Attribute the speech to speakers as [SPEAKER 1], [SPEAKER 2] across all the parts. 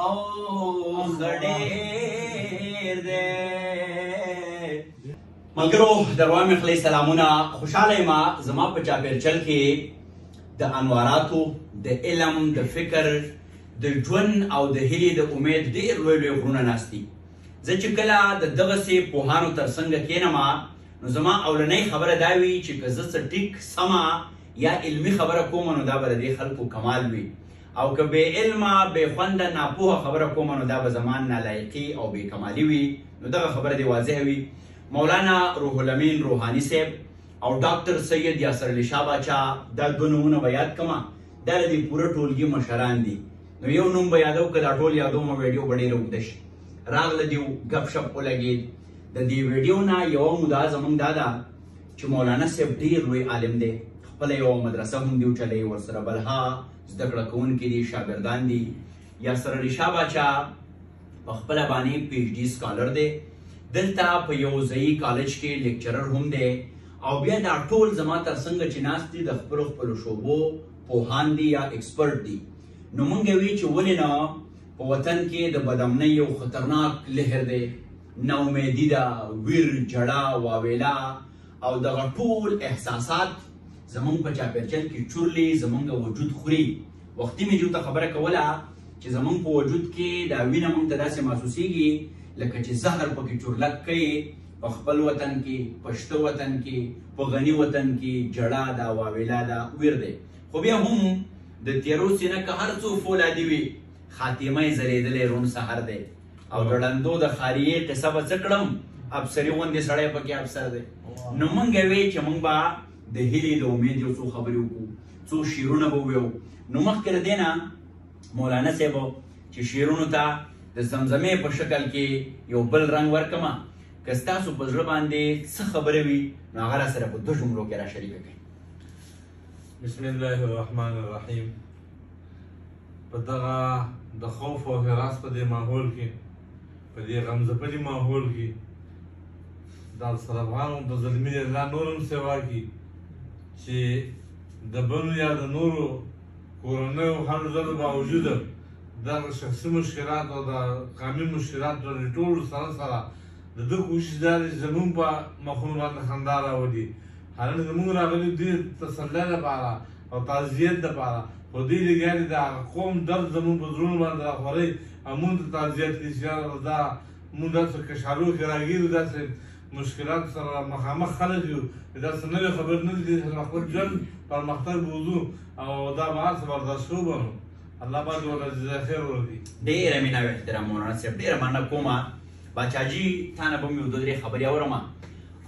[SPEAKER 1] او خډیر دې ملګرو دروان مخلي سلامونه خوشاله ما زما په چاپیر چل کې د انواراتو د علم د فکر د ژوند او د هیلې د امید ډیر لوی لوی غرونه ناشتي زه چې کله د دغه سي پوهانو ترڅنګ کېنم نو زما اولنۍ خبره دا وی چې که زه څه ټیک سما یا علمی خبره کوم نو دا به د خلکو کمال وي او که بې علمه، بې خونده، ناپوهه خبره کومه نو دا به زما نالایقي او بې کمالي وي، نو دغه خبره دې واضح وي. مولانا روح الامین روحاني صاحب او ډاکټر سید یاسرعلي شاه باچا دا دوه نومونه به یاد کړم، دا د دې پوره ټولګي مشران دي، نو یو نوم به یادو که دا ټول یادوم ویډیو به ډېره اوږده شي. راغله دیو ګپ شپ ولګېد، د دې ویډیو نه یوه مودا زمونږ دا ده چې مولانا صاحب ډیر لوی عالم دی خپل یو مدرسه هم دی چلی ورسره بلها زده کړه کوونکي دي شاګردان دي یا سره رشا باچا په خپل باندې پی ایچ ډی سکالر دی دلته په یو ځای کالج کې لیکچرر هم دی او بیا دا ټول زما تر څنګ چې ناس دي د خپل خپل شوبو پوهان دي یا ایکسپرت دي نو مونږ وی چې ولې نه په وطن کې د بدامنۍ یو خطرناک لهر دی ناامیدي ده ویر جړا واویلا او دغه ټول احساسات زمونږ په چاپیرچل کې چورلې زمونږ وجود خوري وختي مې جو ته خبره کوله چې زمونږ په وجود کې دا وینه مونږ ته داسې محسوسیږي لکه چې زهر پکې چورلک کوي په خپل وطن کې پښتو وطن کې په غني وطن کې جړا دا واویلا دا ویر دی خو بیا هم د تیرو سینه که هر څو فولادي وي خاتمه یې ځلېدلی روڼ سهار دی او د ړندو د خاریې قصه به څه کړم افسري غوندې سړی پکې افسر دی نو مونږ وی چې مونږ به د هیلې د امید یو څو خبرې وکړو څو شعرونه به ویو نو مخکې له دې نه مولانا صاحب چې شعرونو ته د زمزمې په شکل کې یو بل رنګ ورکما که ستاسو په زړه باندې څه خبره وي نو هغه را سره په دوه جملو کې را شریکه کړئ
[SPEAKER 2] بسم الله الرحمن الرحیم په دغه د خوف او حراس په دې ماحول کې په دې غمځپلي ماحول کې دا سره افغان په زلمی دی لا نور هم سیوا کی چې د بنو یا د نورو کورنیو هر ځل باوجود د شخصي مشکلات او د قامي مشکلات د ټول سره سره د دوی کوشش دا دی چې زمونږ په مخونو باندې خندا راولي هلته زموږ راغلي دي تسلی لپاره او تعزیت لپاره خو دوی لګیا دي د هغه قوم درد زموږ په زړونو باندې راخوري او مونږ ته تعزیت کوي چې یاره دا مونږ داسې کشالو کې راګیر یو داسې مشکلاتو سره مخامخ خلک یو داسې نوې خبرې نه دي چې سره خپل ژوند پرمختګ بوځو او دا به هر څه برداشت کوو به نو الله پاک دې ورته جزا خیر ورکړي
[SPEAKER 1] ډېره مینه او احترام مولانا صاحب ډېره مننه کوم باچاجي تا نه به مې یو دوه درې خبرې اورم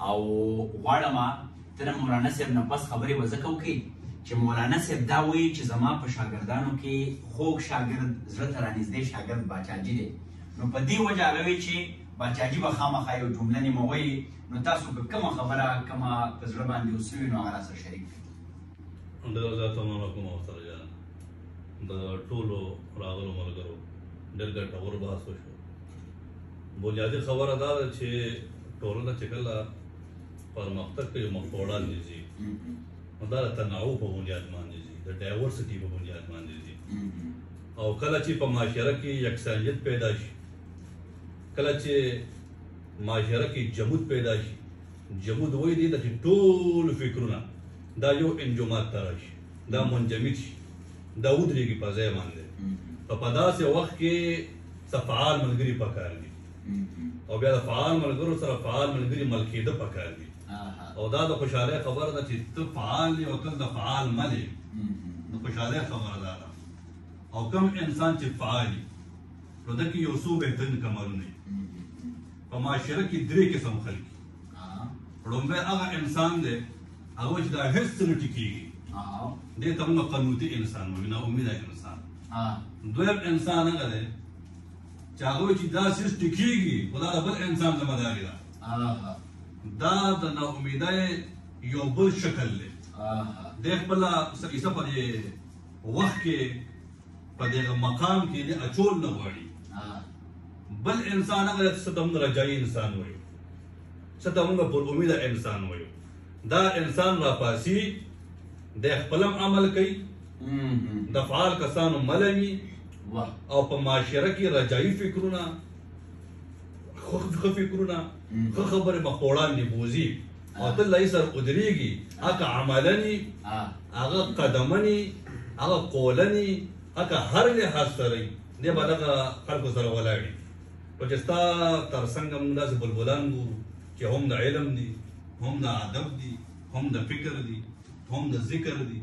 [SPEAKER 1] او غواړم تر مولانا صاحب نه پس خبرې وځکه وکړي چې مولانا صاحب دا وایي چې زما په شاګردانو کې خوږ شاګرد زړه ته رانږدې شاګرد باچاجي دی نو په دې وجه هغه وایي چې باچاجي به خامخا یو جمله نیمه وایي نو تاسو که کومه خبره کومه په زړه باندې اوس وي نو هغه راسره شریک کړئ
[SPEAKER 3] ډېره زیاته مننه کوم اختر جان د ټولو راغلو ملګرو ډېر ګټور بحث وشو بنیادي خبره دا ده چې ټولنه چې کله پرمختګ کوي مخ په وړاندې ځي نو دا د تنوع په بنیاد باندې ځي د ډایورسټي په بنیاد باندې ځي او کله چې په معاشره کې یکسانیت پیدا شي کله چې معاشره کې جمود پیدا شي جمود وایي دې ته چې ټول فکرونه دا یو انجماد ته راشي دا منجمد شي دا ودرېږي په ځای باندې په داسې وخت کې څه فعال ملګري پکار دي او بیا د فعال ملګرو سره فعال ملګري مل کېده پکار دي او دا د خوشحالۍ خبره ده چې ته فعال یې او ته د فعال مل یې د خوشحالۍ خبره ده او کم انسان چې فعال وي نو ده کې یو څو بهترین کمالونه په معاشره کې درې قسم خلک ړومبی هغه انسان دی هغه چې دا هیڅ څه نه ټیکېږي دې ته موږ قنوطي انسان وایو نا امیده انسان دویم انسان هغه دی چې هغه چې دا سیس ټکیږي خو دا بل انسان ذمہ داري ده دا د نا امیدۍ یو بل شکل دی د خپل سکیسه په دې وخت کې په دې مقام کې د اچول نه غواړي بل انسان هغه ستم رجایي انسان وایي څه ته موږ پر امید انسان وایو دا انسان را پاسی د خپلم عمل کوي د فعال کسانو ملوي او په معاشره کې رجایي فکرونه خو فکرونه خو خبره مخوړان دی بوزي او تل لای سر ودرېږي هغه عملني هغه قدمني هغه قولني هغه هر له حاصلې دی بدغه خلکو سره ولاړي خو چې ستا تر څنګه موږ داسې بلبلان ګورو چې هم د علم دي هم د ادب دي هم د فکر دي هم د ذکر دي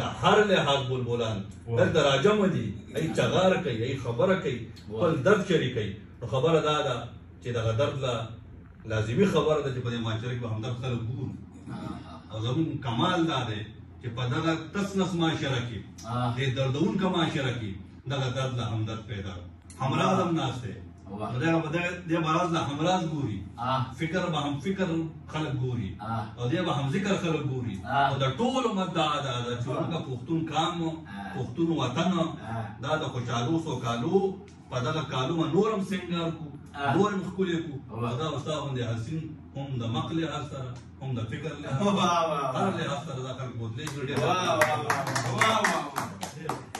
[SPEAKER 3] د هر لحاظ بلبلان دلته راجم دي ای چغار کوي ای خبره کوي خپل درد شریکوي نو خبره دا ده چې دغه درد لا لازمي خبره ده چې په دې معاشره کې همدرد خلک ګورو او زموږ کمال دا دی چې په دغه تسنس معاشره کې دې دردونکه معاشره کې دغه درد له همدرد پیدا همراز هم ناس دی دا به د مرز نه همراز ګوري فکر به هم فکر خلک ګوري او دا به هم ذکر خلک ګوري او د ټولو مدعا دا ده چې موږ پښتون
[SPEAKER 1] قام
[SPEAKER 3] پښتون وطن دا د خوشالو سو کالو په دغه کالو نورم سنگار کو نور مخکولې کو دا استاد باندې حسین هم د مقل لحاظ سره هم د فکر
[SPEAKER 1] لحاظ سره
[SPEAKER 3] هر لحاظ سره دا خلک بوتلې جوړې
[SPEAKER 1] واه واه واه واه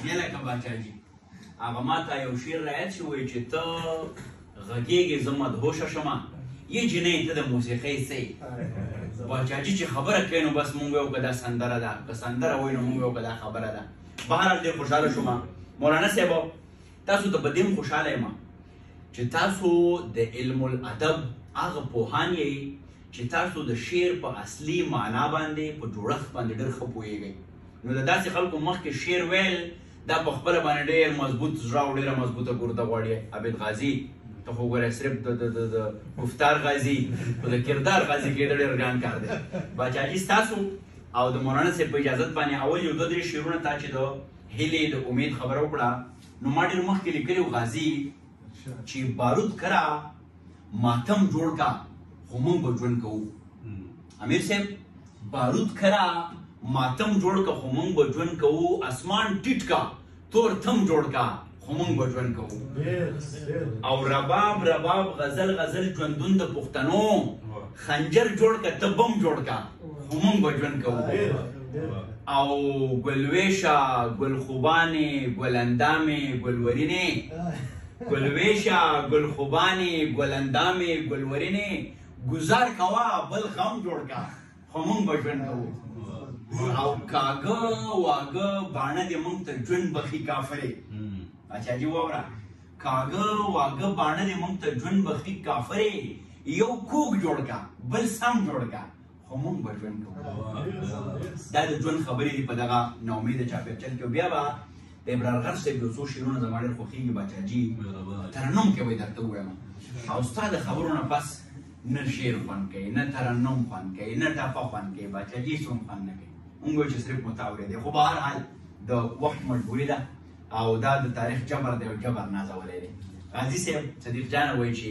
[SPEAKER 1] یې لکه باچا جی هغه ماته یو شعر رايت شو وایي چې ته غږېږې زه مدهوشه شم یې جنۍ ته د موسیقۍ څه باچاجي چې خبره کوي نو بس مونږ یو کدا سندره ده که سندره وای نو مونږ یو کدا خبره ده بهرحال ډېر خوشاله شوم مولانا صاحب تاسو ته بدیم خوشاله یم چې تاسو د علم الادب هغه پوهان یې چې تاسو د شعر په اصلي معنا باندې په جوړښت باندې ډېر ښه پوهیږئ نو د داسې خلکو مخکې شعر ویل دا په خپل باندې ډیر مضبوط زړه او ډیره مضبوطه ګرده غواړي عبد غازی ته خو ګوره صرف د د د گفتار غازی او د کردار غازی کې ډېر ګران کار دی بچاجي تاسو او د مولانا صاحب په اجازه باندې اول یو دوه درې شعرونه تا چې د هیلې د امید خبره وکړه نو ما ډېر مخکې لیکلی غازی چې بارود کرا ماتم جوړ کا خو مونږ به ژوند کوو امیر صاحب بارود کرا ماتم جوړ کا خو مونږ به ژوند کوو اسمان ټیټ کا تور تم جوړ کا خو مونږ به ژوند کوو او رباب رباب غزل غزل ژوندون د پښتنو خنجر جوړ کا ته بم جوړ کا خو مونږ به ژوند کوو او ګلویشا ګلخوبانې ګلندامې ګلورینې ګلوېشه، ګل خوبانې، ګل اندامې، ګلورینې، ګوزار کوه بل غم جوړ کا خو مونږ به ژوند کوو او کاګه واګه باڼه دې مونږ ته ژوند بخي کافرې اچھا جی وره کاګه واګه باڼه دې مونږ ته ژوند بخي کافرې یو کوک جوړ کا بل سم جوړ کا خو مونږ به ژوند کوو دا د ژوند خبرې دي په دغه ناامیده چاپېرچل کې بیا به د ابرار غر صاحب یو څو شعرونه زما ډېر خوښېږي باچاجي ترنم کې به یې درته ووایم او ستا د خبرو نه پس نه شعر خوند کوي نه ترنم خوند کوي نه ټپه خوند کوي باچاجي هېڅ هم خوند نه کوي مونږ وایو چې صرف متاورې دی خو به هر حال د وخت مجبوري ده او دا د تاریخ جبر دی او جبر نازولی دی غازي صاحب صدیق جان وایي چې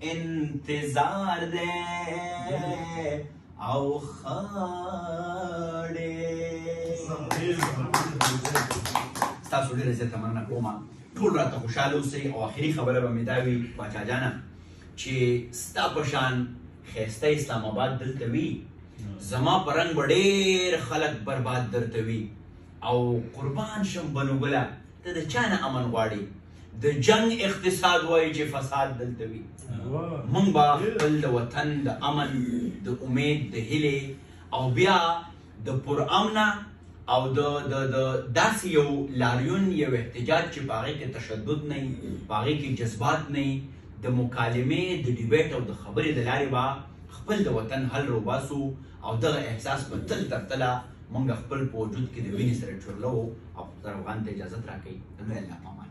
[SPEAKER 1] انتظار دے او خاڑے ستاسو ډیره زیاته مننه کوم ټول راته خوشاله اوسئ او اخري خبره به مې دا وي باچا جانه چې ستا په شان ښایسته اسلام آباد دلته وي زما په رنګ به ډېر خلک برباد درته وي او قربان شم بنوګله ته د چا نه امن غواړي د جنگ اقتصاد وایي چې فساد دلته وي مونږ به خپل د وطن د امن د امید د هیلې او بیا د پرامنه او د د د داسې یو لاریون یو احتجاج چې پاره کې تشدد نه پاره کې جذبات نه د مکالمې د ډیبیټ او د خبرې د لارې با خپل د وطن حل روباسو او دغه احساس به تل تر تله مونږ خپل په وجود کې د وینې سره چورلو او افغان ته اجازه راکړي نو الله پامان